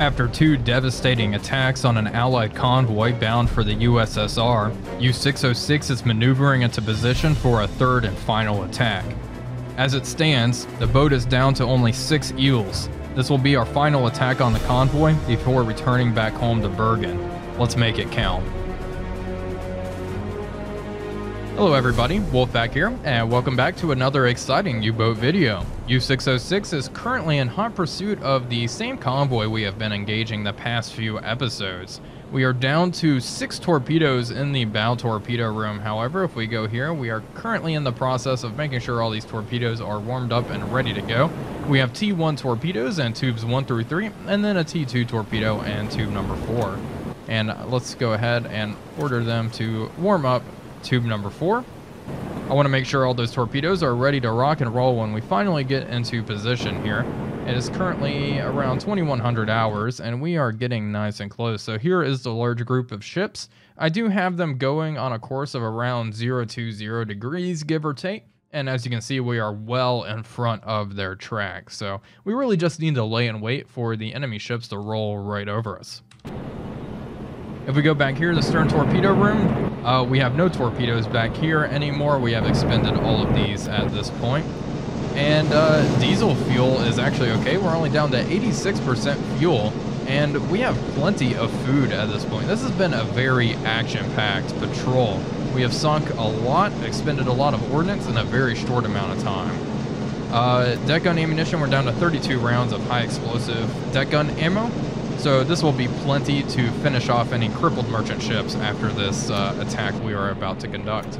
After two devastating attacks on an Allied convoy bound for the USSR, U-606 is maneuvering into position for a third and final attack. As it stands, the boat is down to only six eels. This will be our final attack on the convoy before returning back home to Bergen. Let's make it count. Hello everybody, Wolfpack here, and welcome back to another exciting U-boat video. U-606 is currently in hot pursuit of the same convoy we have been engaging the past few episodes. We are down to six torpedoes in the bow torpedo room, however, if we go here, we are currently in the process of making sure all these torpedoes are warmed up and ready to go. We have T1 torpedoes and tubes 1 through 3, and then a T2 torpedo and tube number 4. And let's go ahead and order them to warm up tube number four. I want to make sure all those torpedoes are ready to rock and roll when we finally get into position here. It is currently around 2100 hours and we are getting nice and close. So here is the large group of ships. I do have them going on a course of around 020 degrees, give or take. And as you can see, we are well in front of their track. So we really just need to lay in wait for the enemy ships to roll right over us. If we go back here, the stern torpedo room, uh, we have no torpedoes back here anymore. We have expended all of these at this point. And uh, diesel fuel is actually okay. We're only down to 86% fuel, and we have plenty of food at this point. This has been a very action-packed patrol. We have sunk a lot, expended a lot of ordnance in a very short amount of time. Uh, deck gun ammunition, we're down to 32 rounds of high explosive deck gun ammo. So this will be plenty to finish off any crippled merchant ships after this uh, attack we are about to conduct.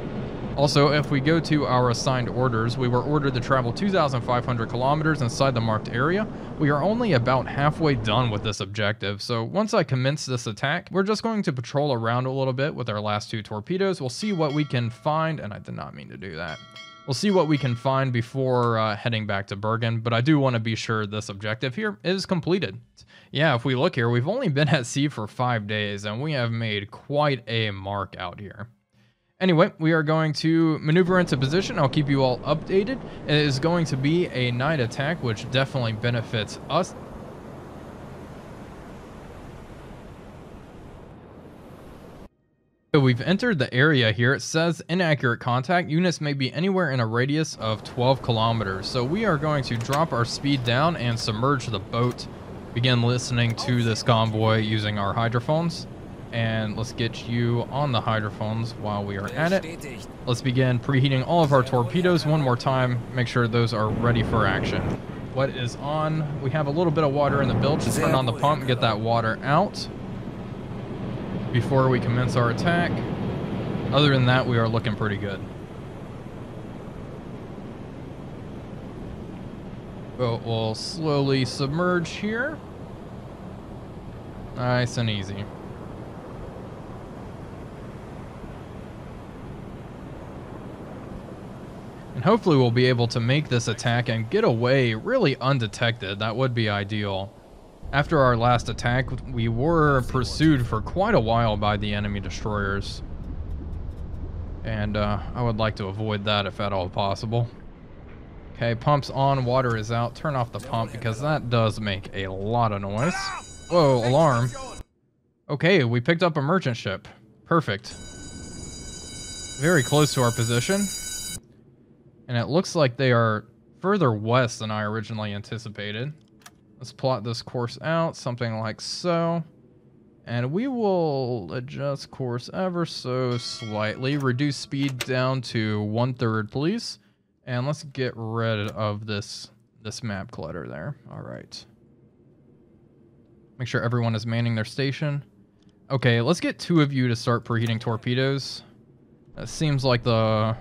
Also, if we go to our assigned orders, we were ordered to travel 2,500 kilometers inside the marked area. We are only about halfway done with this objective, so once I commence this attack, we're just going to patrol around a little bit with our last two torpedoes. We'll see what we can find, and I did not mean to do that. We'll see what we can find before uh, heading back to Bergen, but I do want to be sure this objective here is completed. Yeah, if we look here, we've only been at sea for five days, and we have made quite a mark out here. Anyway, we are going to maneuver into position. I'll keep you all updated. It is going to be a night attack, which definitely benefits us. So we've entered the area here. It says inaccurate contact. Units may be anywhere in a radius of 12 kilometers. So we are going to drop our speed down and submerge the boat. Begin listening to this convoy using our hydrophones. And let's get you on the hydrophones while we are at it. Let's begin preheating all of our torpedoes one more time. Make sure those are ready for action. What is on? We have a little bit of water in the bilge. Let's turn on the pump and get that water out before we commence our attack. Other than that, we are looking pretty good. Boat will slowly submerge here. Nice and easy. And hopefully we'll be able to make this attack and get away really undetected. That would be ideal. After our last attack, we were pursued for quite a while by the enemy destroyers. And uh, I would like to avoid that if at all possible. Okay, pump's on, water is out. Turn off the pump because that does make a lot of noise. Whoa, alarm. Okay, we picked up a merchant ship. Perfect. Very close to our position. And it looks like they are further west than I originally anticipated. Let's plot this course out, something like so. And we will adjust course ever so slightly. Reduce speed down to one third, please. And let's get rid of this, this map clutter there. All right. Make sure everyone is manning their station. Okay, let's get two of you to start preheating torpedoes. It seems like the,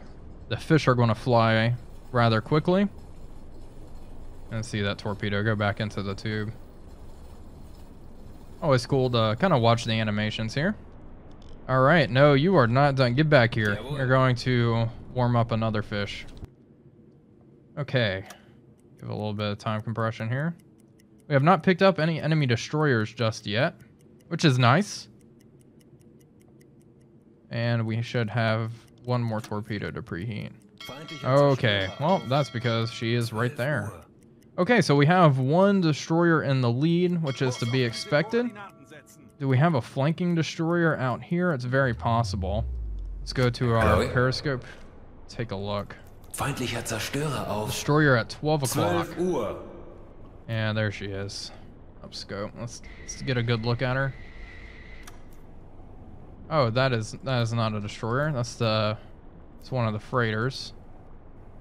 the fish are going to fly rather quickly. And see that torpedo go back into the tube. Always cool to kind of watch the animations here. All right, no, you are not done. Get back here. You're going to warm up another fish. Okay. Give a little bit of time compression here. We have not picked up any enemy destroyers just yet, which is nice. And we should have one more torpedo to preheat. Okay, well, that's because she is right there. Okay, so we have one destroyer in the lead, which is to be expected. Do we have a flanking destroyer out here? It's very possible. Let's go to our periscope. Take a look. Feindlicher Zerstörer auf. Destroyer at 12 o'clock. 12 Uhr. And there she is. Up scope. Let's, let's get a good look at her. Oh, that is that is not a destroyer. That's the it's one of the freighters.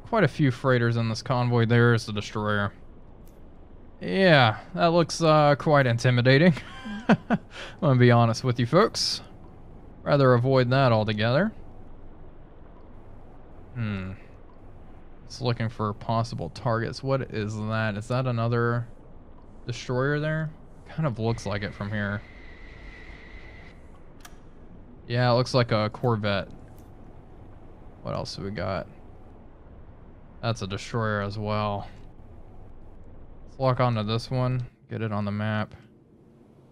Quite a few freighters in this convoy. There is the destroyer. Yeah, that looks uh, quite intimidating. I'm gonna be honest with you folks. Rather avoid that altogether. Hmm. It's looking for possible targets. What is that? Is that another destroyer there? Kind of looks like it from here. Yeah, it looks like a Corvette. What else do we got? That's a destroyer as well. Let's lock onto this one. Get it on the map.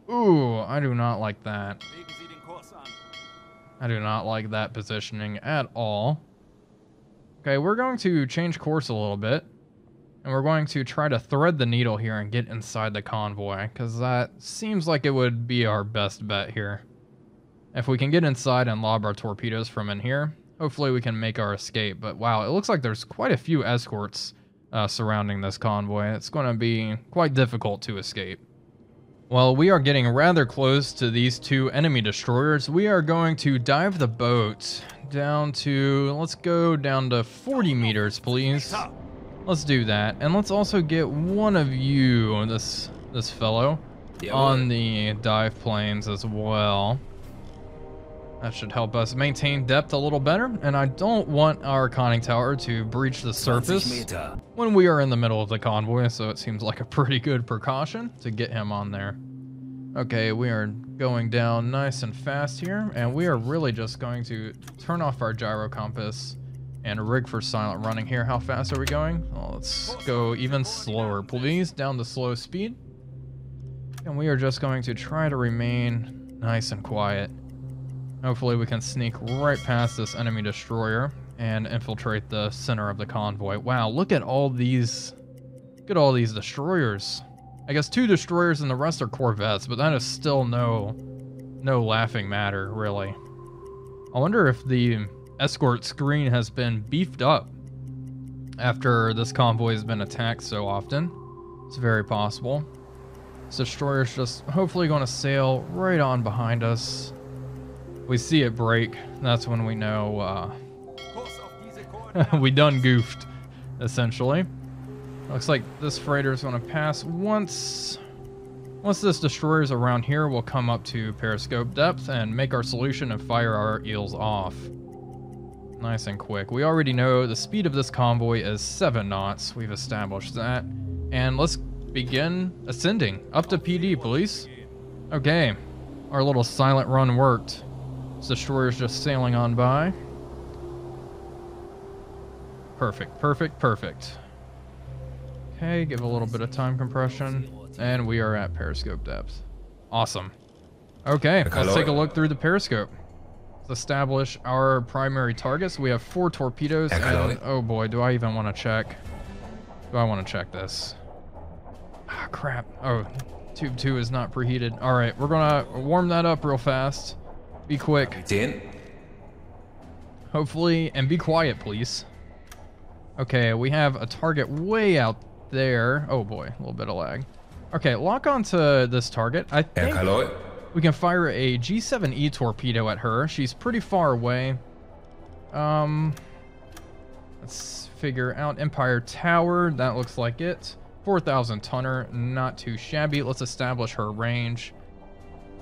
Ooh, I do not like that. I do not like that positioning at all. Okay, we're going to change course a little bit. And we're going to try to thread the needle here and get inside the convoy. Because that seems like it would be our best bet here. If we can get inside and lob our torpedoes from in here, hopefully we can make our escape. But wow, it looks like there's quite a few escorts uh, surrounding this convoy. It's going to be quite difficult to escape. Well, we are getting rather close to these two enemy destroyers. We are going to dive the boat down to, let's go down to 40 meters, please. Let's do that. And let's also get one of you, this this fellow, on the dive planes as well. That should help us maintain depth a little better. And I don't want our conning tower to breach the surface when we are in the middle of the convoy, so it seems like a pretty good precaution to get him on there. Okay, we are going down nice and fast here, and we are really just going to turn off our gyro compass and rig for silent running here. How fast are we going? Let's go even slower, please, down to slow speed. And we are just going to try to remain nice and quiet. Hopefully we can sneak right past this enemy destroyer and infiltrate the center of the convoy. Wow, look at all these look at all these destroyers. I guess two destroyers and the rest are corvettes, but that is still no no laughing matter, really. I wonder if the escort screen has been beefed up after this convoy has been attacked so often. It's very possible. This destroyer's just hopefully going to sail right on behind us. We see it break. That's when we know uh, we done goofed, essentially. Looks like this freighter is going to pass once. Once this destroyer is around here, we'll come up to periscope depth and make our solution and fire our eels off. Nice and quick. We already know the speed of this convoy is 7 knots. We've established that. And let's begin ascending. Up to PD, please. Okay. Our little silent run worked. This destroyer's just sailing on by. Perfect, perfect, perfect. Okay, give a little bit of time compression. And we are at periscope depth. Awesome. Okay, let's take a look through the periscope. Let's establish our primary targets. We have four torpedoes and oh boy, do I even want to check? Do I want to check this? Ah, crap. Oh, tube two is not preheated. All right, we're gonna warm that up real fast. Be quick, 10. hopefully, and be quiet, please. Okay, we have a target way out there. Oh boy, a little bit of lag. Okay, lock onto this target. I think we can fire a G7E torpedo at her. She's pretty far away. Um, let's figure out Empire Tower. That looks like it. 4,000 tonner, not too shabby. Let's establish her range.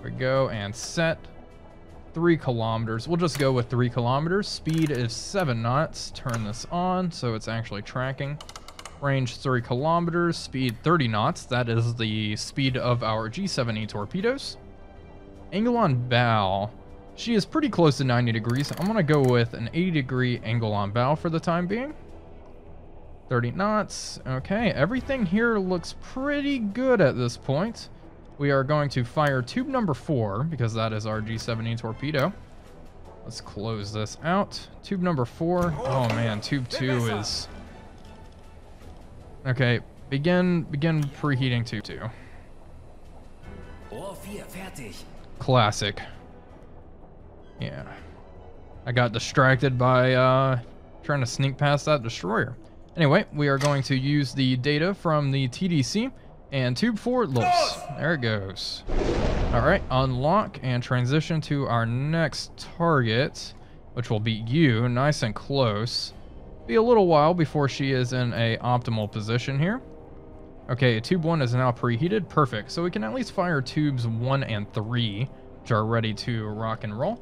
There we go, and set. Three kilometers. We'll just go with three kilometers. Speed is seven knots. Turn this on so it's actually tracking. Range 3 kilometers, speed 30 knots. That is the speed of our G7E torpedoes. Angle on bow. She is pretty close to 90 degrees. I'm going to go with an 80 degree angle on bow for the time being. 30 knots. Okay, everything here looks pretty good at this point. We are going to fire tube number 4 because that is our G7E torpedo. Let's close this out. Tube number 4. Oh man, tube 2 is... Okay, begin begin preheating 2-2. Rohr 4 fertig. Classic. Yeah. I got distracted by uh, trying to sneak past that destroyer. Anyway, we are going to use the data from the TDC and tube forward looks. There it goes. All right, unlock and transition to our next target, which will be you, nice and close. Be a little while before she is in a optimal position here. Okay, tube one is now preheated. Perfect. So we can at least fire tubes one and three, which are ready to rock and roll.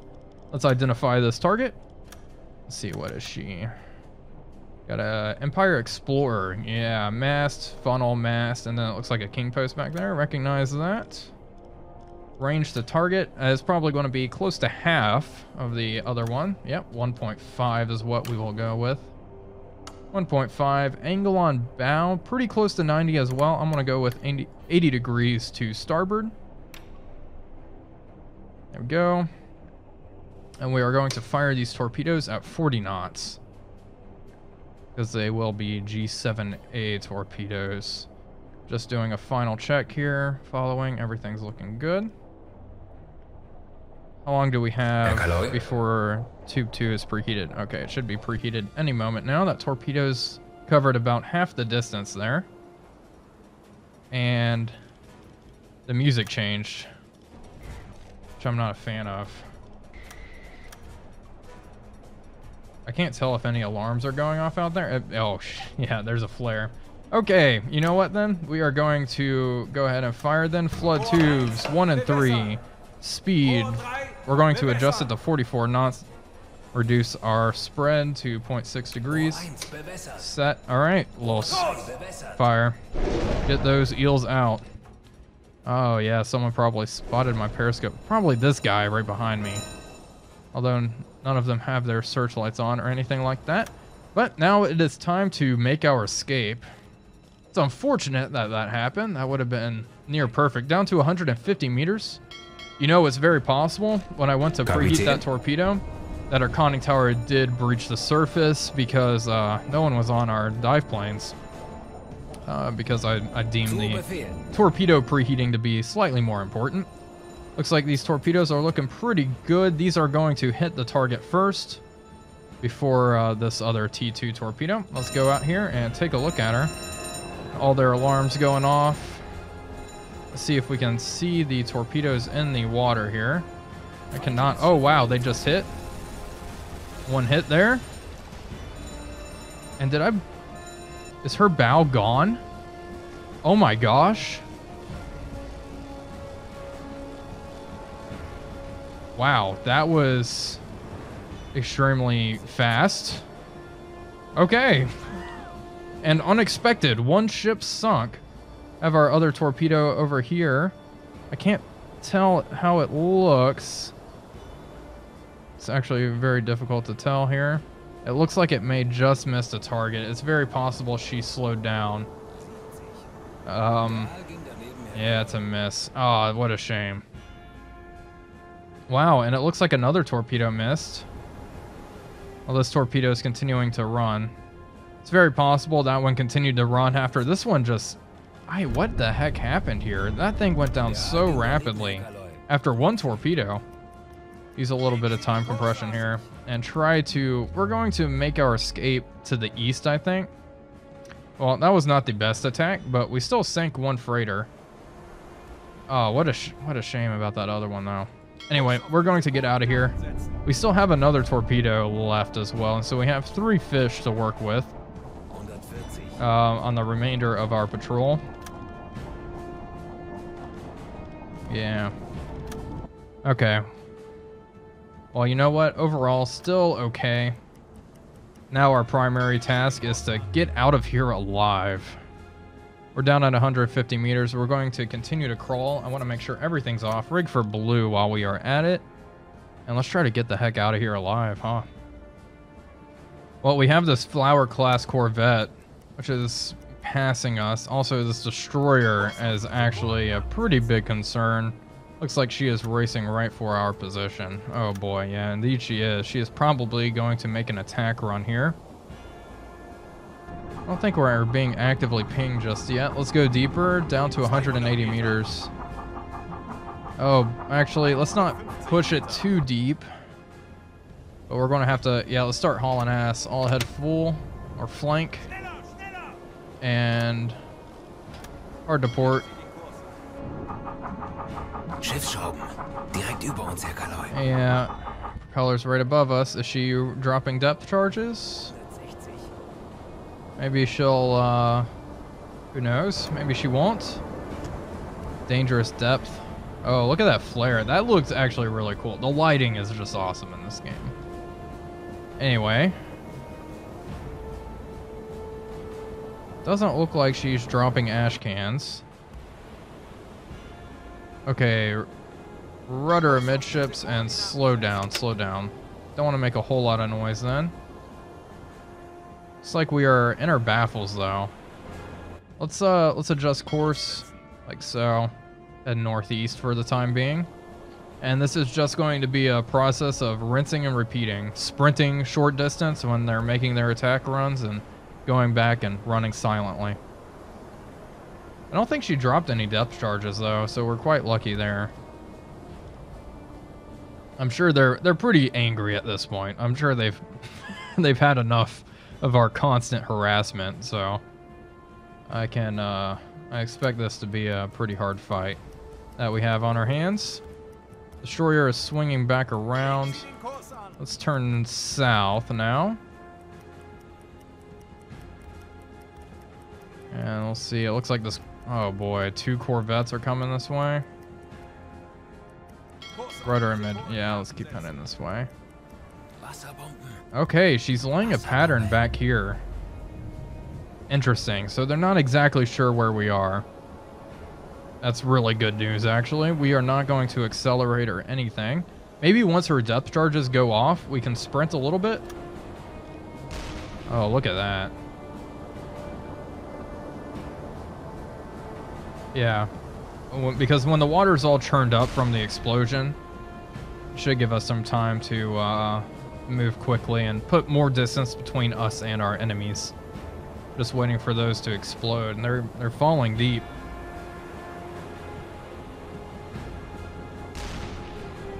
Let's identify this target. Let's see, what is she? Got a Empire Explorer. Yeah, mast, funnel, mast, and then it looks like a king post back there. Recognize that. Range to target uh, is probably going to be close to half of the other one. Yep, 1.5 is what we will go with. 1.5. Angle on bow, pretty close to 90 as well. I'm going to go with 80, 80 degrees to starboard. There we go. And we are going to fire these torpedoes at 40 knots because they will be G7A torpedoes. Just doing a final check here, following, everything's looking good. How long do we have eh? before tube 2 is preheated? Okay, it should be preheated any moment now. That torpedo's covered about half the distance there. And the music changed, which I'm not a fan of. I can't tell if any alarms are going off out there. Oh, yeah, there's a flare. Okay, you know what then? We are going to go ahead and fire then. Flood tubes, one and three. Speed, we're going to adjust it to 44 knots. Reduce our spread to 0.6 degrees. Set. All right, little fire. Get those eels out. Oh yeah, someone probably spotted my periscope. Probably this guy right behind me. Although None of them have their searchlights on or anything like that. But now it is time to make our escape. It's unfortunate that that happened. That would have been near perfect. Down to 150 meters. You know, it's very possible when I went to preheat that torpedo that our conning tower did breach the surface because uh, no one was on our dive planes. Uh, because I, I deemed the torpedo preheating to be slightly more important. Looks like these torpedoes are looking pretty good. These are going to hit the target first before uh, this other T2 torpedo. Let's go out here and take a look at her. All their alarms going off. Let's see if we can see the torpedoes in the water here. I cannot. Oh, wow. They just hit. One hit there. And did I... Is her bow gone? Oh my gosh. Wow, that was extremely fast. Okay. And unexpected. One ship sunk. Have our other torpedo over here. I can't tell how it looks. It's actually very difficult to tell here. It looks like it may just miss the target. It's very possible she slowed down. Um, yeah, it's a miss. Oh, what a shame. Wow, and it looks like another torpedo missed. Well, this torpedo is continuing to run. It's very possible that one continued to run after this one just... I, what the heck happened here? That thing went down so rapidly after one torpedo. Use a little bit of time compression here and try to... We're going to make our escape to the east, I think. Well, that was not the best attack, but we still sank one freighter. Oh, what a what a shame about that other one, though. Anyway, we're going to get out of here. We still have another torpedo left as well, and so we have three fish to work with uh, on the remainder of our patrol. Yeah. Okay. Well, you know what? Overall, still okay. Now our primary task is to get out of here alive. We're down at 150 meters. We're going to continue to crawl. I want to make sure everything's off. Rig for blue while we are at it. And let's try to get the heck out of here alive, huh? Well, we have this Flower class Corvette, which is passing us. Also, this destroyer is actually a pretty big concern. Looks like she is racing right for our position. Oh boy, yeah, indeed she is. She is probably going to make an attack run here. I don't think we're being actively pinged just yet. Let's go deeper, down to 180 meters. Oh, actually, let's not push it too deep. But we're going to have to, yeah, let's start hauling ass. All ahead full, or flank. And hard to port. Schiffsschrauben. Direkt über uns, Herr Kaleu. Yeah, propeller's right above us. Is she dropping depth charges? Maybe she'll, uh, who knows? Maybe she won't. Dangerous depth. Oh, look at that flare. That looks actually really cool. The lighting is just awesome in this game. Anyway. Doesn't look like she's dropping ash cans. Okay. Rudder amidships and slow down, slow down. Don't want to make a whole lot of noise then. Looks like we are in our baffles though. Let's uh let's adjust course like so. Head northeast for the time being. And this is just going to be a process of rinsing and repeating. Sprinting short distance when they're making their attack runs and going back and running silently. I don't think she dropped any depth charges though, so we're quite lucky there. I'm sure they're they're pretty angry at this point. I'm sure they've they've had enough of our constant harassment, so I can uh, I expect this to be a pretty hard fight that we have on our hands. Destroyer is swinging back around. Let's turn south now. And we'll see. It looks like this. Oh boy, two Corvettes are coming this way. Rudder mid. Yeah, let's keep heading this way. Okay, she's laying a pattern back here. Interesting. So they're not exactly sure where we are. That's really good news, actually. We are not going to accelerate or anything. Maybe once her depth charges go off, we can sprint a little bit. Oh, look at that. Yeah. Because when the water's all churned up from the explosion, should give us some time to uh, move quickly and put more distance between us and our enemies. Just waiting for those to explode, and they're they're falling deep.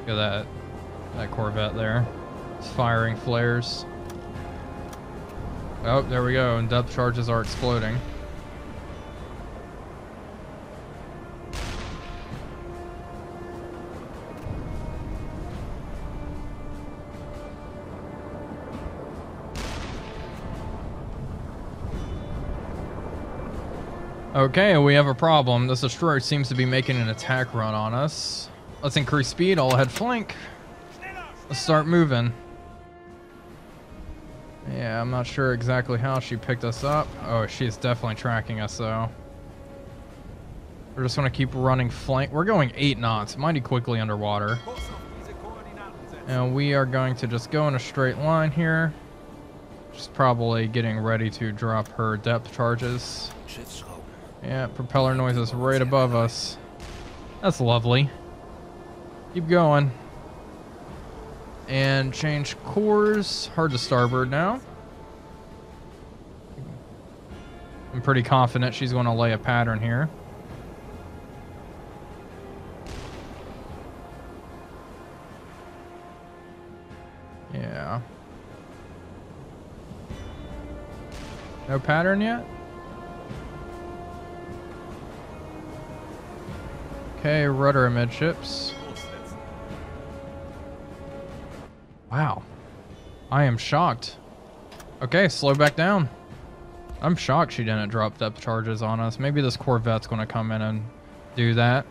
Look at that that Corvette there. It's firing flares. Oh, there we go, and depth charges are exploding. Okay, we have a problem. This destroyer seems to be making an attack run on us. Let's increase speed. I'll head flank. Let's start moving. Yeah, I'm not sure exactly how she picked us up. Oh, she's definitely tracking us though. We're just gonna keep running flank. We're going eight knots, mighty quickly underwater. And we are going to just go in a straight line here. She's probably getting ready to drop her depth charges. Yeah, propeller noises right above us. That's lovely. Keep going. And change course. Hard to starboard now. I'm pretty confident she's going to lay a pattern here. Yeah. No pattern yet? Okay, rudder amidships. Wow. I am shocked. Okay, slow back down. I'm shocked she didn't drop depth charges on us. Maybe this Corvette's going to come in and do that.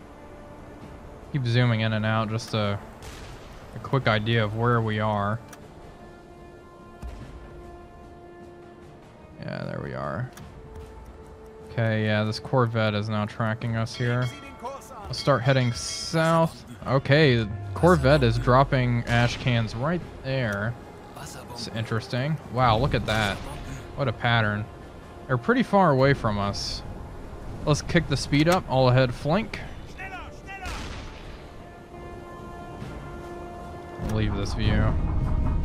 Keep zooming in and out just a, a quick idea of where we are. Yeah, there we are. Okay, yeah, this Corvette is now tracking us here. Let's start heading south. Okay, Corvette is dropping ash cans right there. It's interesting. Wow, look at that. What a pattern. They're pretty far away from us. Let's kick the speed up. All ahead flank. Leave this view.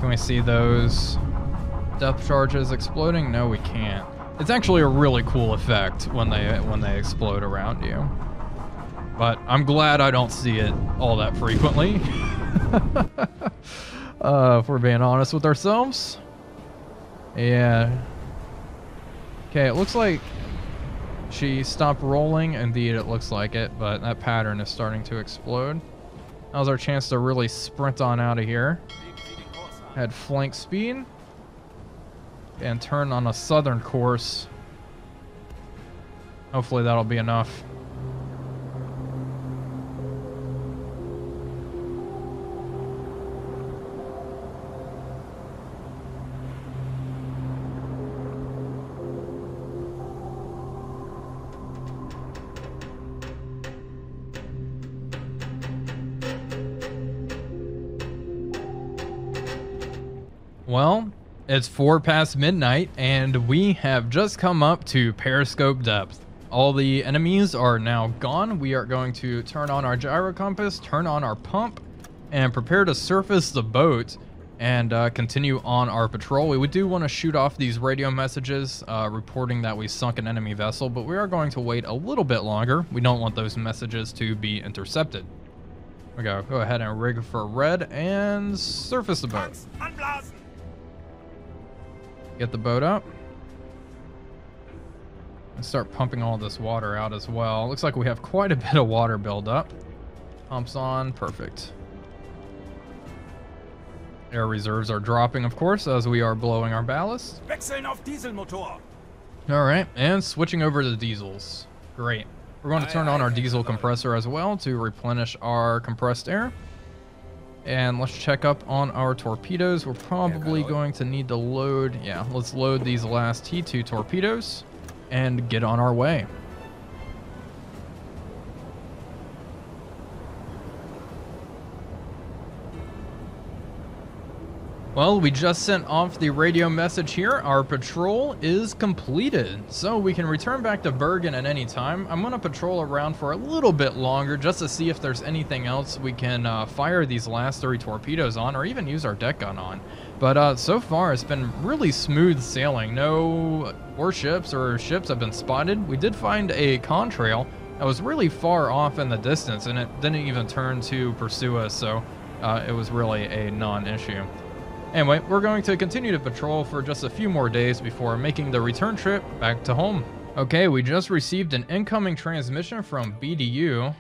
Can we see those depth charges exploding? No, we can't. It's actually a really cool effect when they when they explode around you. But I'm glad I don't see it all that frequently. uh, if we're being honest with ourselves. Yeah. Okay, it looks like she stopped rolling. Indeed, it looks like it, but that pattern is starting to explode. Now's our chance to really sprint on out of here. Head flank speed. And turn on a southern course. Hopefully that'll be enough. It's four past midnight, and we have just come up to periscope depth. All the enemies are now gone. We are going to turn on our gyro compass, turn on our pump, and prepare to surface the boat and uh, continue on our patrol. We do want to shoot off these radio messages uh, reporting that we sunk an enemy vessel, but we are going to wait a little bit longer. We don't want those messages to be intercepted. We go. Go ahead and rig for red and surface the boat. Get the boat up. And start pumping all this water out as well. Looks like we have quite a bit of water buildup. Pumps on, perfect. Air reserves are dropping, of course, as we are blowing our ballast. Wechseln auf Dieselmotor. All right, and switching over to diesels. Great. We're going to turn on our diesel compressor as well to replenish our compressed air. And let's check up on our torpedoes. We're probably going to need to load, yeah, let's load these last T2 torpedoes and get on our way. Well, we just sent off the radio message here. Our patrol is completed, so we can return back to Bergen at any time. I'm going to patrol around for a little bit longer just to see if there's anything else we can uh, fire these last three torpedoes on or even use our deck gun on. But uh, so far, it's been really smooth sailing. No warships or ships have been spotted. We did find a contrail that was really far off in the distance, and it didn't even turn to pursue us, so uh, it was really a non-issue. Anyway, we're going to continue to patrol for just a few more days before making the return trip back to home. Okay, we just received an incoming transmission from BDU.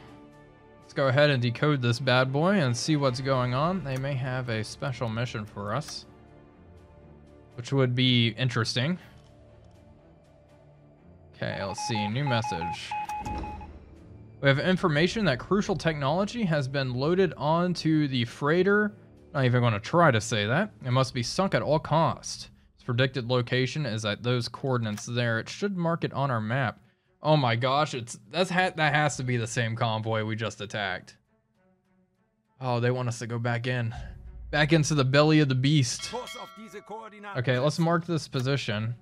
Let's go ahead and decode this bad boy and see what's going on. They may have a special mission for us, which would be interesting. Okay, let's see. New message. We have information that crucial technology has been loaded onto the freighter not even going to try to say that. It must be sunk at all cost. Its predicted location is at those coordinates there. It should mark it on our map. Oh my gosh, it's that's ha that has to be the same convoy we just attacked. Oh, they want us to go back in. Back into the belly of the beast. Okay, let's mark this position.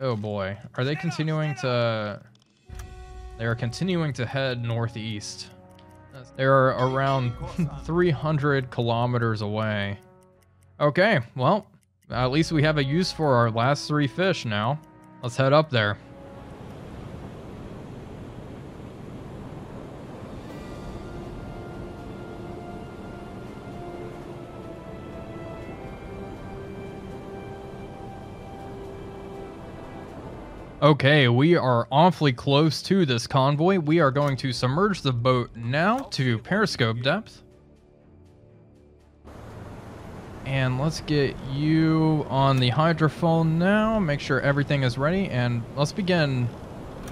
Oh boy. Are they continuing to... They are continuing to head northeast. They're around 300 kilometers away. Okay, well, at least we have a use for our last three fish now. Let's head up there. Okay, we are awfully close to this convoy. We are going to submerge the boat now to periscope depth. And let's get you on the hydrophone now. Make sure everything is ready. And let's begin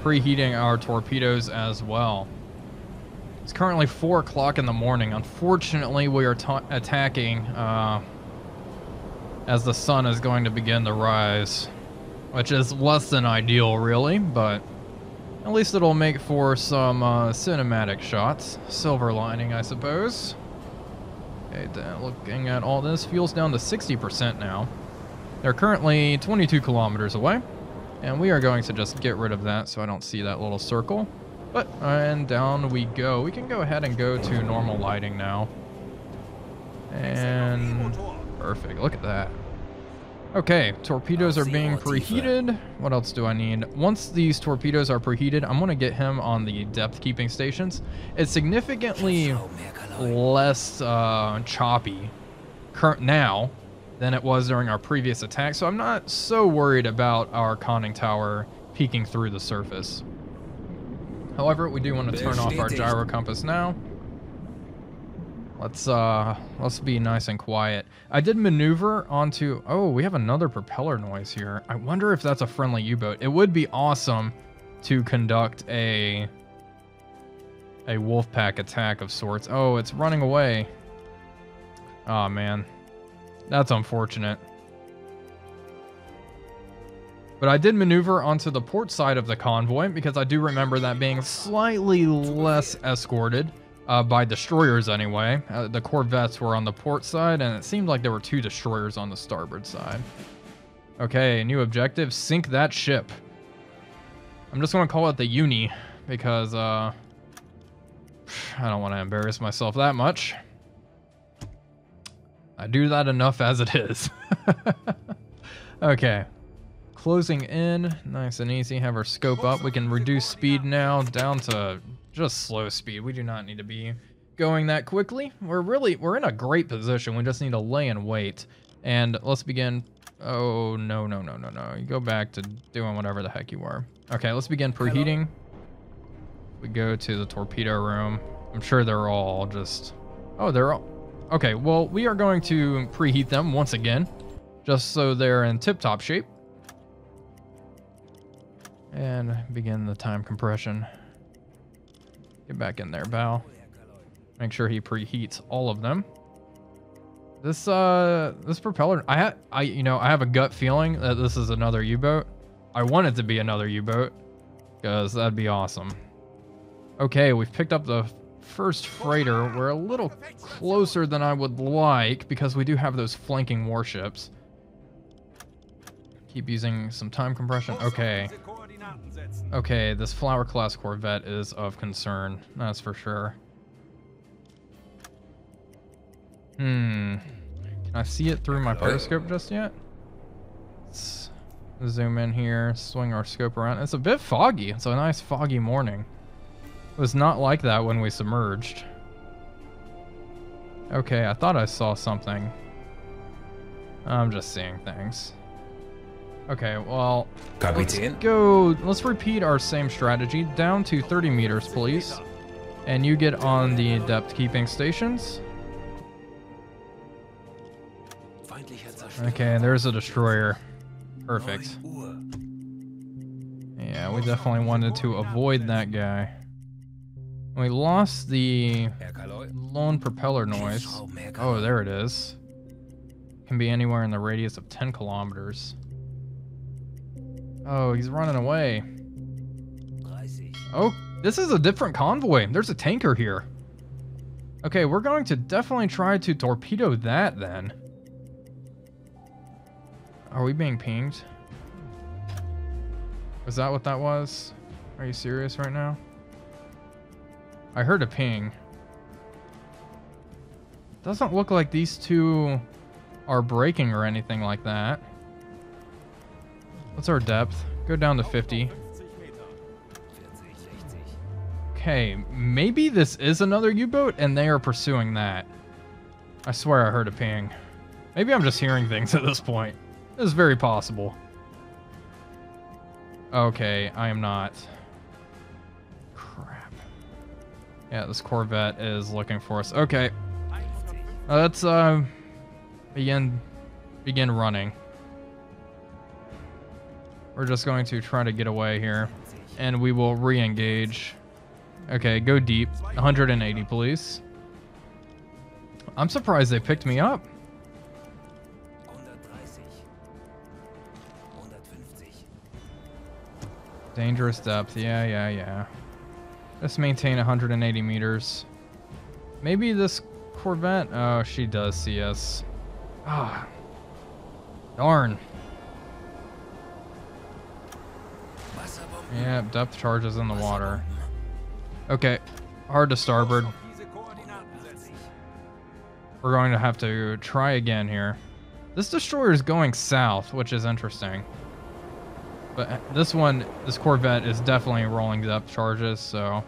preheating our torpedoes as well. It's currently 4 o'clock in the morning. Unfortunately, we are attacking uh, as the sun is going to begin to rise which is less than ideal really, but at least it'll make for some uh, cinematic shots. Silver lining, I suppose. Okay, looking at all this, fuel's down to 60% now. They're currently 22 kilometers away, and we are going to just get rid of that so I don't see that little circle. But, and down we go. We can go ahead and go to normal lighting now. And, perfect, look at that. Okay, torpedoes are being preheated. What else do I need? Once these torpedoes are preheated, I'm going to get him on the depth keeping stations. It's significantly Schiffsschrauben, Herr Kaleu. less uh, choppy current now than it was during our previous attack, so I'm not so worried about our conning tower peeking through the surface. However, we do want to turn off our gyro compass now. Let's uh let's be nice and quiet. I did maneuver onto oh, we have another propeller noise here. I wonder if that's a friendly U-boat. It would be awesome to conduct a a wolf pack attack of sorts. Oh, it's running away. Oh man. That's unfortunate. But I did maneuver onto the port side of the convoy because I do remember that being slightly less escorted uh, by destroyers anyway. Uh, the corvettes were on the port side and it seemed like there were two destroyers on the starboard side. Okay, new objective, sink that ship. I'm just going to call it the Uni because uh, I don't want to embarrass myself that much. I do that enough as it is. okay. Closing in, nice and easy. Have our scope up. We can reduce speed now down to just slow speed. We do not need to be going that quickly. We're really, we're in a great position. We just need to lay in wait. And let's begin. Oh, no, no, no, no, no. You go back to doing whatever the heck you were. Okay, let's begin preheating. We go to the torpedo room. I'm sure they're all just... Oh, they're all... Okay, well, we are going to preheat them once again, just so they're in tip-top shape. And begin the time compression. Get back in there, Val. Make sure he preheats all of them. This uh this propeller I ha I you know, I have a gut feeling that this is another U-boat. I want it to be another U-boat because that'd be awesome. Okay, we've picked up the first freighter. We're a little closer than I would like because we do have those flanking warships. Keep using some time compression. Okay. Okay, this flower class corvette is of concern. That's for sure. Hmm. Can I see it through my periscope just yet? Let's zoom in here, swing our scope around. It's a bit foggy. It's a nice foggy morning. It was not like that when we submerged. Okay, I thought I saw something. I'm just seeing things. Okay, well, let's Kapitän? go. Let's repeat our same strategy. Down to 30 meters, please. And you get on the depth keeping stations. Okay, and there's a destroyer. Perfect. Yeah, we definitely wanted to avoid that guy. We lost the lone propeller noise. Oh, there it is. Can be anywhere in the radius of 10 kilometers. Oh, he's running away. 30. Oh, this is a different convoy. There's a tanker here. Okay, we're going to definitely try to torpedo that then. Are we being pinged? Is that what that was? Are you serious right now? I heard a ping. Doesn't look like these two are breaking or anything like that. What's our depth? Go down to 50. Okay, maybe this is another U-boat and they are pursuing that. I swear I heard a ping. Maybe I'm just hearing things at this point. This is very possible. Okay, I am not. Crap. Yeah, this Corvette is looking for us. Okay. Let's uh, begin begin running. We're just going to try to get away here and we will re-engage. Okay, go deep. 180, please. I'm surprised they picked me up. Dangerous depth. Yeah, yeah, yeah. Let's maintain 180 meters. Maybe this Corvette. Oh, she does see us. Ah. Darn. Yeah, depth charges in the water. Okay. Hard to starboard. We're going to have to try again here. This destroyer is going south, which is interesting. But this one, this Corvette is definitely rolling depth charges, so...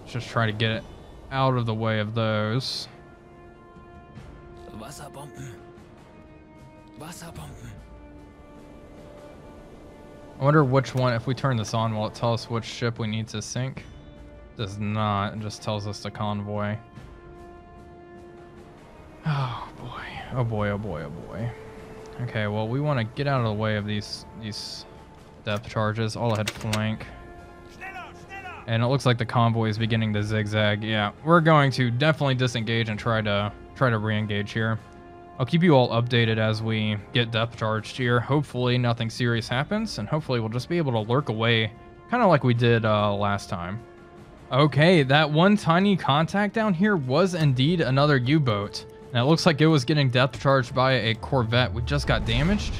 Let's just try to get it out of the way of those. Wasserbomben. Wasserbomben. I wonder which one, if we turn this on, will it tell us which ship we need to sink? Does not, it just tells us the convoy. Oh boy, oh boy, oh boy, oh boy. Okay, well we want to get out of the way of these these depth charges. All ahead flank. And it looks like the convoy is beginning to zigzag. Yeah, we're going to definitely disengage and try to try to re-engage here. I'll keep you all updated as we get depth charged here. Hopefully nothing serious happens, and hopefully we'll just be able to lurk away, kind of like we did uh, last time. Okay, that one tiny contact down here was indeed another U-boat. And it looks like it was getting depth charged by a Corvette. We just got damaged?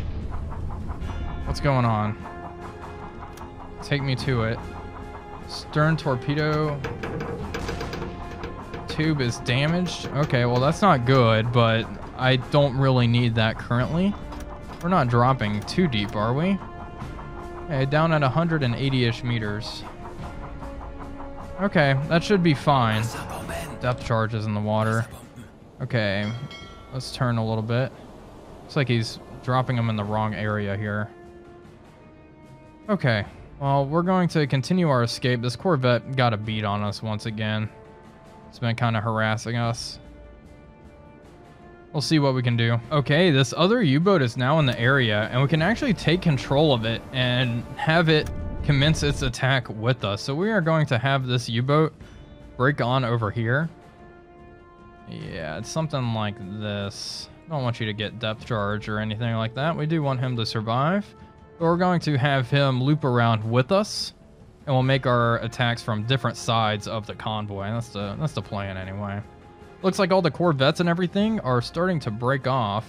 What's going on? Take me to it. Stern torpedo tube is damaged. Okay, well that's not good, but I don't really need that currently. We're not dropping too deep, are we? Okay, down at 180-ish meters. Okay, that should be fine. Depth charges in the water. Okay, let's turn a little bit. Looks like he's dropping them in the wrong area here. Okay, well, we're going to continue our escape. This Corvette got a beat on us once again. It's been kind of harassing us. We'll see what we can do. Okay, this other U-boat is now in the area, and we can actually take control of it and have it commence its attack with us. So we are going to have this U-boat break on over here. Yeah, it's something like this. Don't want you to get depth charge or anything like that. We do want him to survive. But we're going to have him loop around with us. And we'll make our attacks from different sides of the convoy. That's the, that's the plan anyway. Looks like all the Corvettes and everything are starting to break off.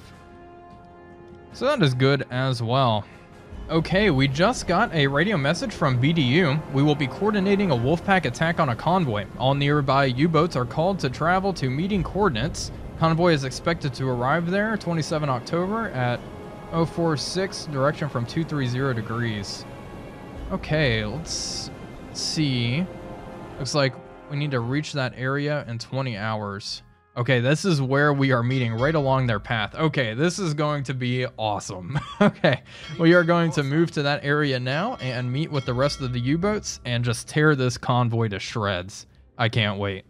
So that is good as well. Okay, we just got a radio message from BDU. We will be coordinating a Wolfpack attack on a convoy. All nearby U-boats are called to travel to meeting coordinates. Convoy is expected to arrive there 27 October at 046, direction from 230 degrees. Okay, let's see. Looks like we need to reach that area in 20 hours. Okay, this is where we are meeting right along their path. Okay, this is going to be awesome. okay, we are going to move to that area now and meet with the rest of the U-boats and just tear this convoy to shreds. I can't wait.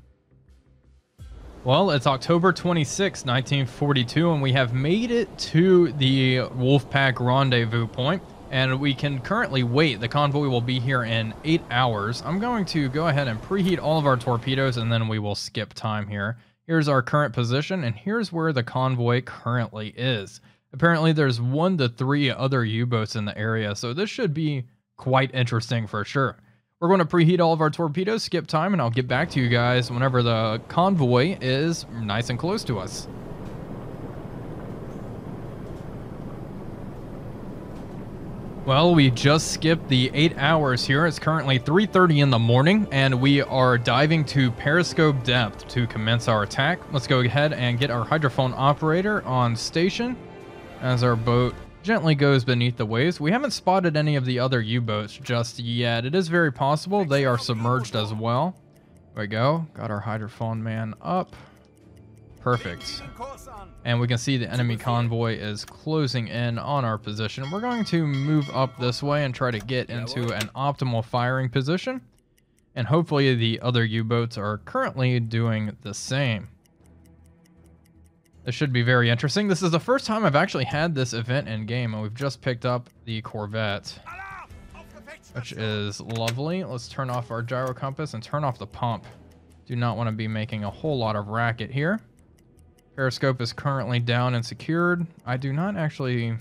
Well, it's October 26, 1942, and we have made it to the Wolfpack rendezvous point, and we can currently wait. The convoy will be here in eight hours. I'm going to go ahead and preheat all of our torpedoes, and then we will skip time here. Here's our current position, and here's where the convoy currently is. Apparently, there's one to three other U-boats in the area, so this should be quite interesting for sure. We're going to preheat all of our torpedoes, skip time, and I'll get back to you guys whenever the convoy is nice and close to us. Well, we just skipped the eight hours here. It's currently 3.30 in the morning, and we are diving to periscope depth to commence our attack. Let's go ahead and get our hydrophone operator on station as our boat gently goes beneath the waves. We haven't spotted any of the other U-boats just yet. It is very possible they are submerged as well. There we go. Got our hydrophone man up. Perfect. And we can see the enemy convoy is closing in on our position. We're going to move up this way and try to get into an optimal firing position. And hopefully the other U-boats are currently doing the same. This should be very interesting. This is the first time I've actually had this event in game, and we've just picked up the Corvette, which is lovely. Let's turn off our gyro compass and turn off the pump. Do not want to be making a whole lot of racket here. Periscope is currently down and secured. I do not actually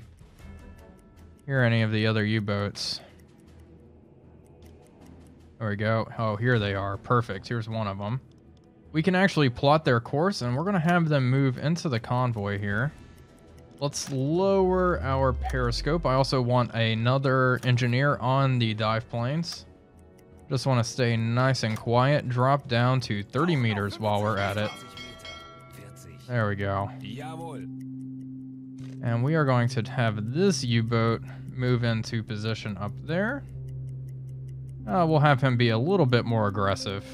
hear any of the other U-boats. There we go. Oh, here they are. Perfect. Here's one of them. We can actually plot their course, and we're going to have them move into the convoy here. Let's lower our periscope. I also want another engineer on the dive planes. Just want to stay nice and quiet. Drop down to 30 meters while we're at it. There we go. Jawohl. And we are going to have this U-boat move into position up there. Uh, we'll have him be a little bit more aggressive.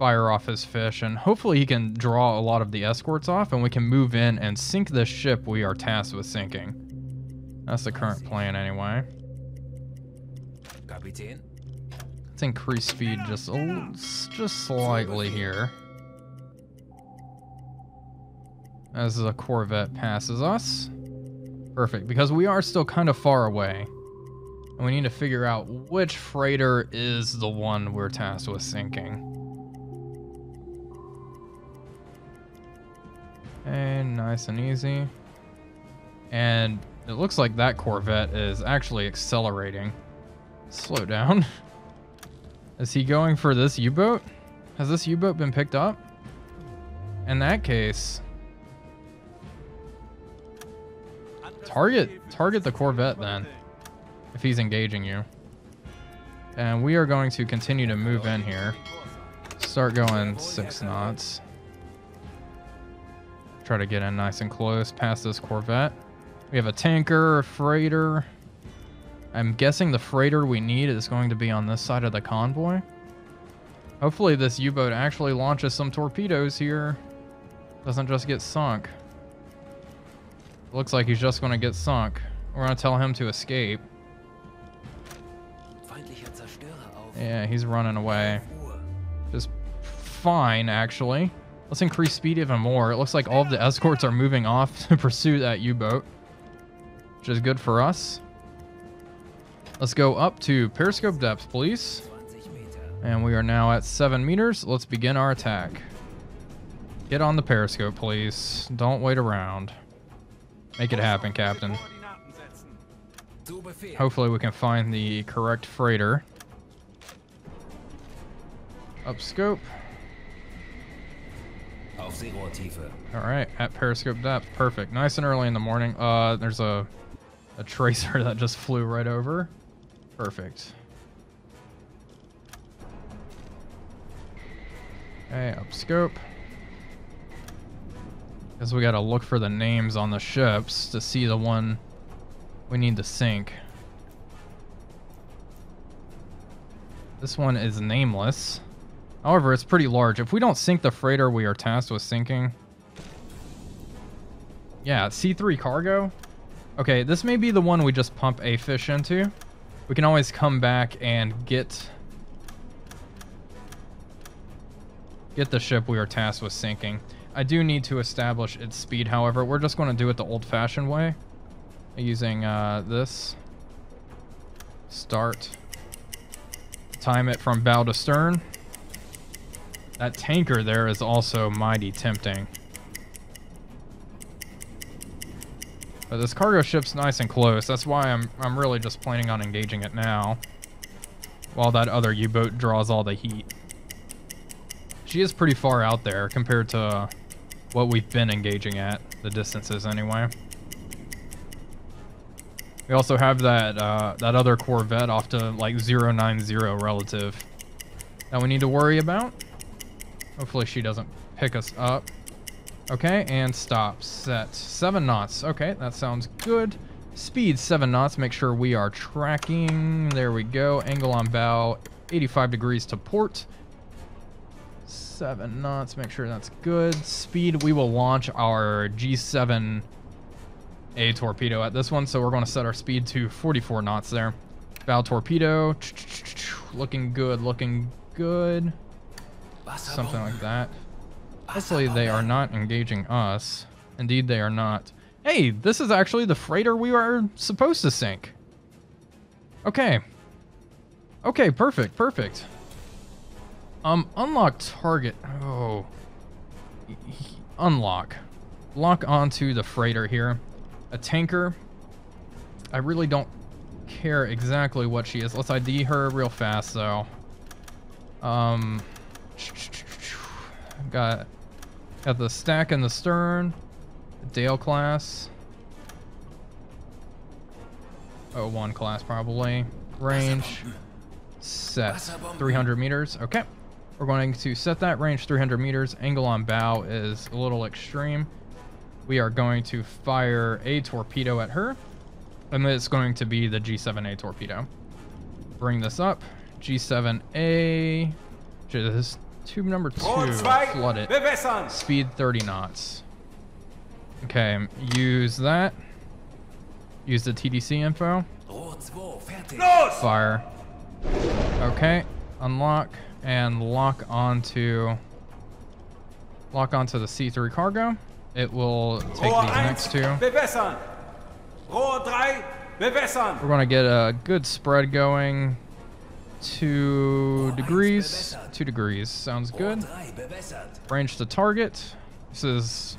Fire off his fish, and hopefully he can draw a lot of the escorts off, and we can move in and sink the ship we are tasked with sinking. That's the current plan anyway. Let's increase speed just a just slightly here. As the Corvette passes us. Perfect, because we are still kind of far away. And we need to figure out which freighter is the one we're tasked with sinking. Okay, nice and easy. And it looks like that Corvette is actually accelerating. Slow down. Is he going for this U-boat? Has this U-boat been picked up? In that case, target target the Corvette then, if he's engaging you. And we are going to continue to move in here. Start going six knots. Try to get in nice and close past this Corvette. We have a tanker, a freighter. I'm guessing the freighter we need is going to be on this side of the convoy. Hopefully this U-boat actually launches some torpedoes here. Doesn't just get sunk. Looks like he's just going to get sunk. We're going to tell him to escape. Feindlicher Zerstörer auf. Yeah, he's running away. Just fine, actually. Let's increase speed even more. It looks like all of the escorts are moving off to pursue that U-boat, which is good for us. Let's go up to periscope depth, please. And we are now at 7 meters. Let's begin our attack. Get on the periscope, please. Don't wait around. Make it happen, Captain. Hopefully we can find the correct freighter. Up scope. All right, at periscope depth. Perfect. Nice and early in the morning. Uh, there's a a tracer that just flew right over. Perfect. Okay, up scope. Guess we gotta look for the names on the ships to see the one we need to sink. This one is nameless. However, it's pretty large. If we don't sink the freighter we are tasked with sinking... Yeah, C3 cargo. Okay, this may be the one we just pump a fish into. We can always come back and get... Get the ship we are tasked with sinking. I do need to establish its speed, however. We're just going to do it the old-fashioned way. Using uh, this. Start. Time it from bow to stern. That tanker there is also mighty tempting. But this cargo ship's nice and close. That's why I'm I'm really just planning on engaging it now. While that other U-boat draws all the heat. She is pretty far out there compared to what we've been engaging at. The distances anyway. We also have that uh, that other Corvette off to like 090 relative that we need to worry about. Hopefully she doesn't pick us up. Okay, and stop. Set. Seven knots. Okay, that sounds good. Speed seven knots. Make sure we are tracking. There we go. Angle on bow. 85 degrees to port. Seven knots. Make sure that's good. Speed. We will launch our G7 A torpedo at this one. So we're going to set our speed to 44 knots there. Bow torpedo. Looking good. Looking good. Something like that. Hopefully they are not engaging us. Indeed they are not. Hey, this is actually the freighter we were supposed to sink. Okay. Okay, perfect, perfect. Um, unlock target. Oh. Unlock. Lock onto the freighter here. A tanker. I really don't care exactly what she is. Let's ID her real fast, though. Um, got got the stack in the stern, Dale class, oh one class probably. Range set 300 meters. Okay, We're going to set that range 300 meters. Angle on bow is a little extreme. We are going to fire a torpedo at her. And it's going to be the G7A torpedo. Bring this up. G7A. This is tube number two. Flood it. Speed 30 knots. Okay, use that. Use the TDC info. Rohr 2, fertig. Los! Fire. Okay, unlock and lock onto lock onto the C3 cargo. It will take Rohr these 1, next two. bewässern! Rohr 3, bewässern! We're gonna get a good spread going. Two degrees. Two degrees. Sounds good. Rohr 3, bewässert. Range to target. This is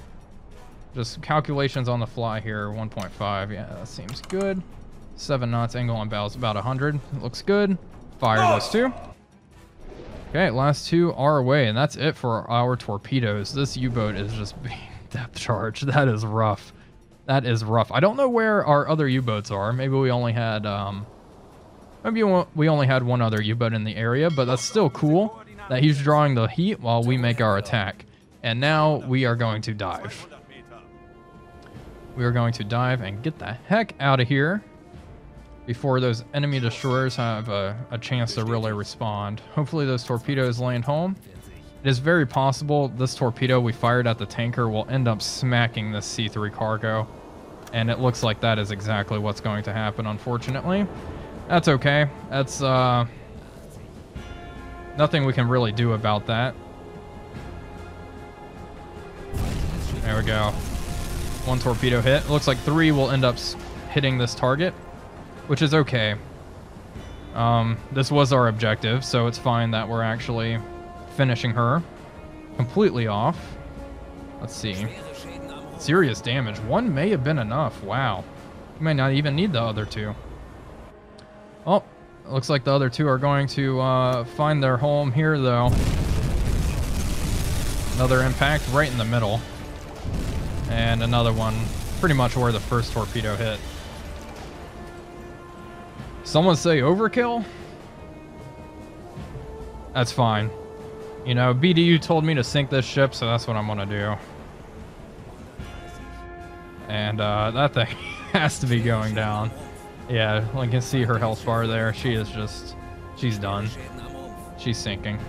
just calculations on the fly here. 1.5. Yeah, that seems good. Seven knots. Angle on bow is about 100. It Looks good. Fire those two. Okay, last two are away, and that's it for our torpedoes. This U-boat is just being depth charged. That is rough. That is rough. I don't know where our other U-boats are. Maybe we only had, um, maybe we only had one other U-boat in the area, but that's still cool that he's drawing the heat while we make our attack. And now we are going to dive. We are going to dive and get the heck out of here before those enemy destroyers have a, a chance to really respond. Hopefully those torpedoes land home. It is very possible this torpedo we fired at the tanker will end up smacking this C3 cargo. And it looks like that is exactly what's going to happen, unfortunately. That's okay. That's, uh... Nothing we can really do about that. There we go. One torpedo hit. It looks like three will end up hitting this target, which is okay. Um, this was our objective, so it's fine that we're actually finishing her completely off. Let's see. Serious damage. One may have been enough. Wow. You may not even need the other two. Oh, looks like the other two are going to uh, find their home here, though. Another impact right in the middle. And another one pretty much where the first torpedo hit. Someone say overkill? That's fine. You know, BDU told me to sink this ship, so that's what I'm gonna do. And uh, that thing has to be going down. Yeah, I can see her health bar there. She is just, she's done. She's sinking.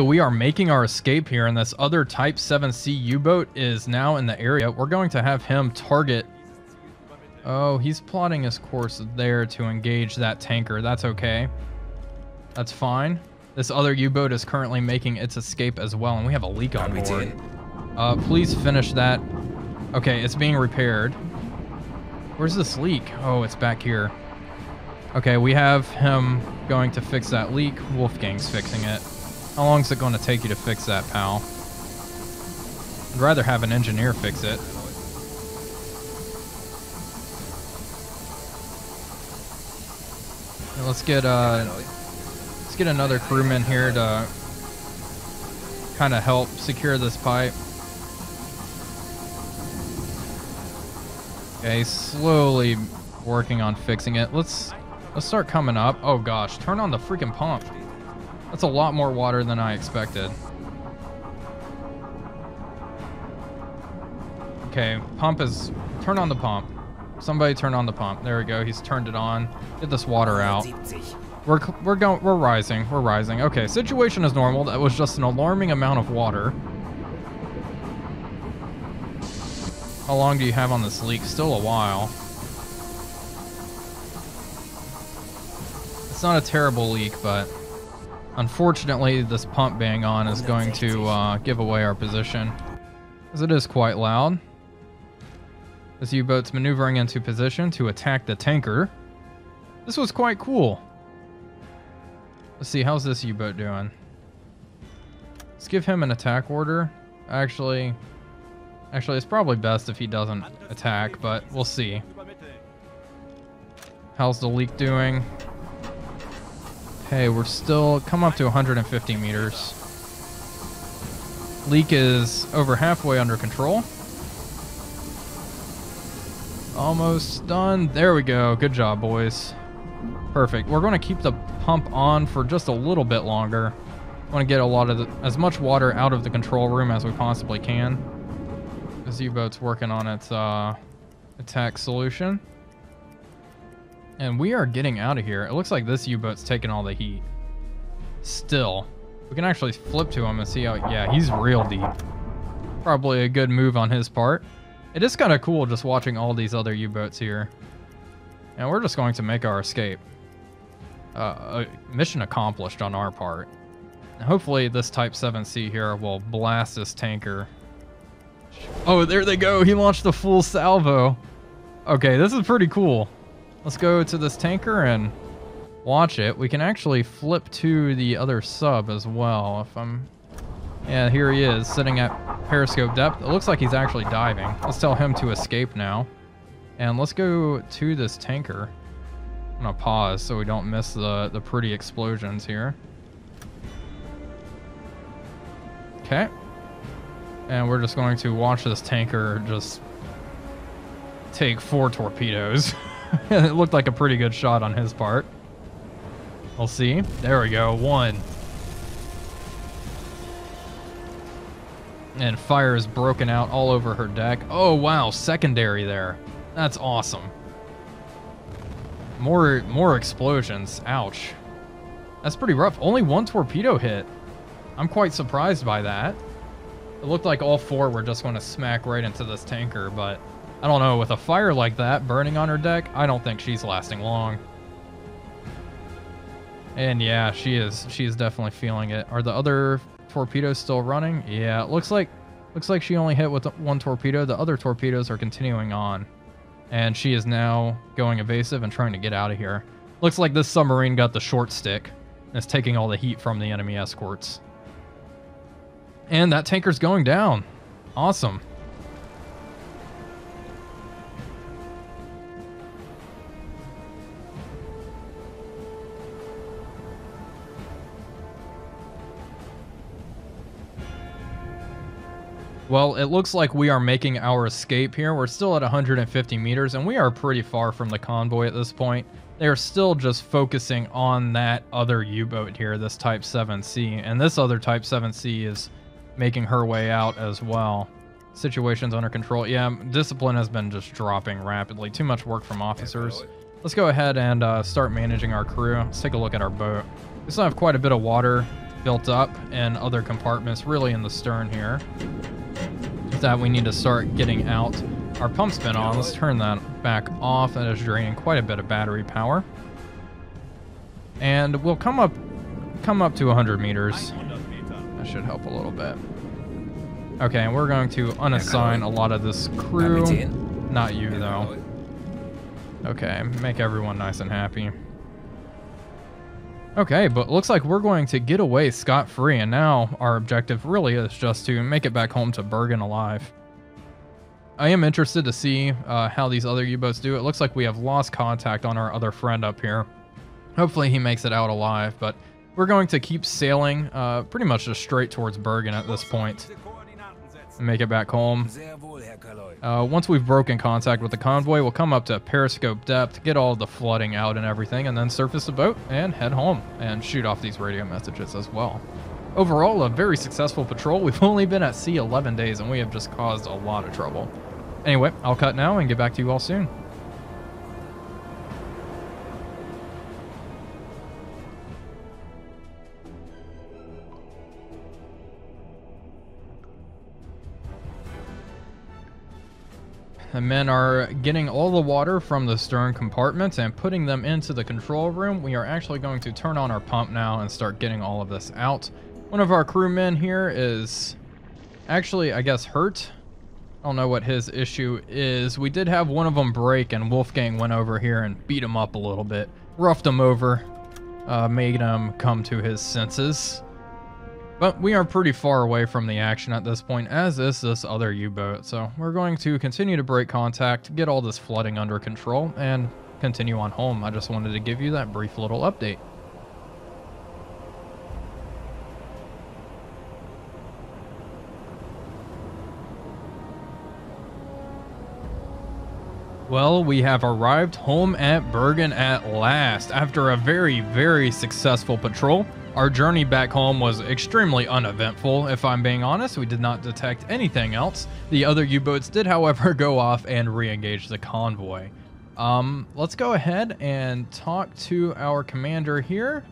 We are making our escape here, and this other Type 7C U-boat is now in the area. We're going to have him target... Oh, he's plotting his course there to engage that tanker. That's okay. That's fine. This other U-boat is currently making its escape as well, and we have a leak on board. Uh, please finish that. Okay, it's being repaired. Where's this leak? Oh, it's back here. Okay, we have him going to fix that leak. Wolfgang's fixing it. How long is it going to take you to fix that, pal? I'd rather have an engineer fix it. Let's get uh, let's get another crewman here to kind of help secure this pipe. Okay, slowly working on fixing it. Let's let's start coming up. Oh gosh, turn on the freaking pump. That's a lot more water than I expected. Okay, pump is turn on the pump. Somebody turn on the pump. There we go. He's turned it on. Get this water out. We're we're going we're rising. We're rising. Okay, situation is normal. That was just an alarming amount of water. How long do you have on this leak? Still a while. It's not a terrible leak, but unfortunately, this pump being on is going to uh, give away our position, as it is quite loud. This U-boat's maneuvering into position to attack the tanker. This was quite cool. Let's see, how's this U-boat doing? Let's give him an attack order. Actually, actually, it's probably best if he doesn't attack, but we'll see. How's the leak doing? Okay, we're still come up to 150 meters. Leak is over halfway under control. Almost done. There we go. Good job, boys. Perfect. We're going to keep the pump on for just a little bit longer. want to get a lot of the, as much water out of the control room as we possibly can. The Z-boat's working on its uh, attack solution. And we are getting out of here. It looks like this U-boat's taking all the heat. Still. We can actually flip to him and see how... Yeah, he's real deep. Probably a good move on his part. It is kind of cool just watching all these other U-boats here. And we're just going to make our escape. Uh, mission accomplished on our part. Hopefully this Type 7C here will blast this tanker. Oh, there they go. He launched the full salvo. Okay, this is pretty cool. Let's go to this tanker and watch it. We can actually flip to the other sub as well. If I'm... Yeah, here he is, sitting at periscope depth. It looks like he's actually diving. Let's tell him to escape now. And let's go to this tanker. I'm gonna pause so we don't miss the, the pretty explosions here. Okay. And we're just going to watch this tanker just take four torpedoes. it looked like a pretty good shot on his part. We'll see. There we go. One. And fire is broken out all over her deck. Oh, wow. Secondary there. That's awesome. More, more explosions. Ouch. That's pretty rough. Only one torpedo hit. I'm quite surprised by that. It looked like all four were just going to smack right into this tanker, but I don't know. With a fire like that burning on her deck, I don't think she's lasting long. And yeah, she is. She is definitely feeling it. Are the other torpedoes still running? Yeah, it looks like looks like she only hit with one torpedo. The other torpedoes are continuing on. And she is now going evasive and trying to get out of here. Looks like this submarine got the short stick. Is taking all the heat from the enemy escorts. And that tanker's going down. Awesome. Well, it looks like we are making our escape here. We're still at 150 meters, and we are pretty far from the convoy at this point. They are still just focusing on that other U-boat here, this Type 7C, and this other Type 7C is making her way out as well. Situation's under control. Yeah, discipline has been just dropping rapidly. Too much work from officers. Let's go ahead and uh, start managing our crew. Let's take a look at our boat. We still have quite a bit of water built up in other compartments, really in the stern here that we need to start getting out. Our pump's been on. Let's turn that back off. That is draining quite a bit of battery power. And we'll come up come up to 100 meters. That should help a little bit. Okay, and we're going to unassign a lot of this crew. Not you, though. Okay, make everyone nice and happy. Okay, but looks like we're going to get away scot-free, and now our objective really is just to make it back home to Bergen alive. I am interested to see uh, how these other U-boats do. It looks like we have lost contact on our other friend up here. Hopefully he makes it out alive, but we're going to keep sailing uh, pretty much just straight towards Bergen at this point and make it back home. Uh, once we've broken contact with the convoy, we'll come up to periscope depth, get all the flooding out and everything, and then surface the boat and head home and shoot off these radio messages as well. Overall, a very successful patrol. We've only been at sea 11 days and we have just caused a lot of trouble. Anyway, I'll cut now and get back to you all soon. The men are getting all the water from the stern compartments and putting them into the control room. We are actually going to turn on our pump now and start getting all of this out. One of our crewmen here is actually, I guess, hurt. I don't know what his issue is. We did have one of them break and Wolfgang went over here and beat him up a little bit. Roughed him over. Uh, made him come to his senses. But we are pretty far away from the action at this point, as is this other U-boat, so we're going to continue to break contact, get all this flooding under control, and continue on home. I just wanted to give you that brief little update. Well, we have arrived home at Bergen at last after a very, very successful patrol our journey back home was extremely uneventful, if I'm being honest. We did not detect anything else. The other U boats did, however, go off and re engage the convoy. Um, let's go ahead and talk to our commander here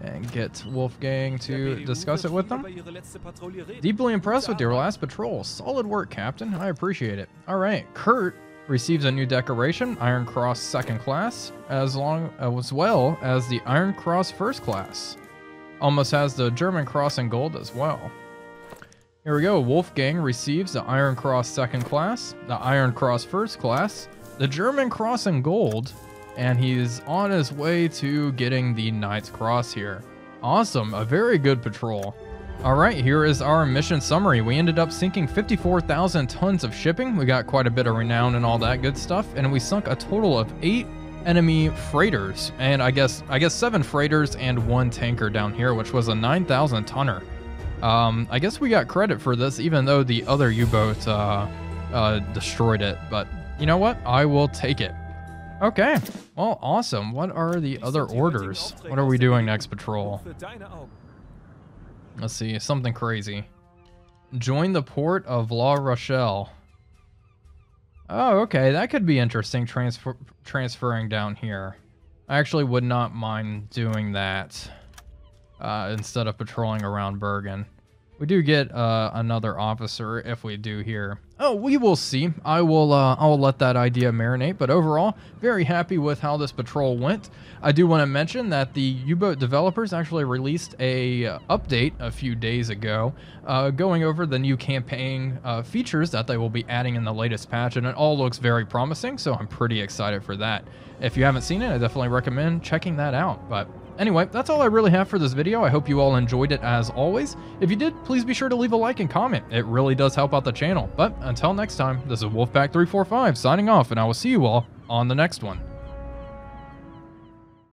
and get Wolfgang to discuss it with them. Deeply impressed with your last patrol. Solid work, Captain. I appreciate it. All right, Kurt receives a new decoration, Iron Cross Second Class, as long as well as the Iron Cross First Class. Almost has the German Cross in gold as well. Here we go. Wolfgang receives the Iron Cross Second Class, the Iron Cross First Class, the German Cross in gold, and he's on his way to getting the Knight's Cross here. Awesome, a very good patrol. Alright, here is our mission summary. We ended up sinking 54,000 tons of shipping. We got quite a bit of renown and all that good stuff, and we sunk a total of 8 enemy freighters, and I guess I guess 7 freighters and 1 tanker down here, which was a 9,000 tonner. Um, I guess we got credit for this, even though the other U-boat uh, uh, destroyed it, but you know what? I will take it. Okay. Well, awesome. What are the other orders? What are we doing next patrol? Let's see. Something crazy. Join the port of La Rochelle. Oh, okay. That could be interesting transfer transferring down here. I actually would not mind doing that uh, instead of patrolling around Bergen. We do get uh, another officer if we do here. Oh, we will see. I will uh, I will let that idea marinate, but overall, very happy with how this patrol went. I do want to mention that the U-boat developers actually released a uh, update a few days ago, uh, going over the new campaign uh, features that they will be adding in the latest patch, and it all looks very promising. So I'm pretty excited for that. If you haven't seen it, I definitely recommend checking that out. But Anyway, that's all I really have for this video. I hope you all enjoyed it as always. If you did, please be sure to leave a like and comment. It really does help out the channel. But until next time, this is Wolfpack345 signing off, and I will see you all on the next one.